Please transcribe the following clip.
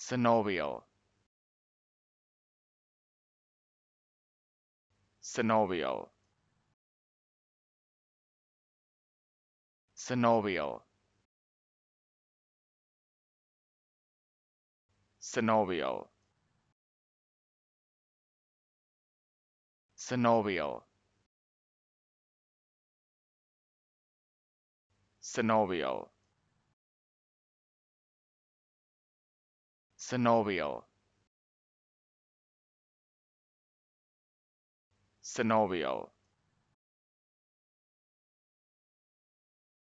synovial synovial synovial synovial synovial synovial synovial synovial